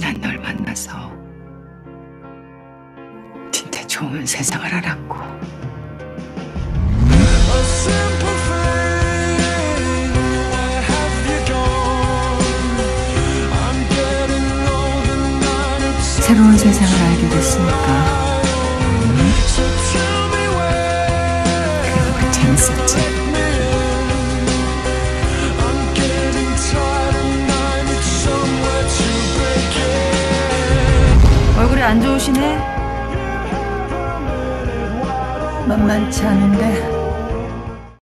난 널 만나서 진짜 좋은 세상을 알았고 새로운 세상을 알게 됐으니까 그래도 재밌었지. 안 좋으시네. 만만치 않은데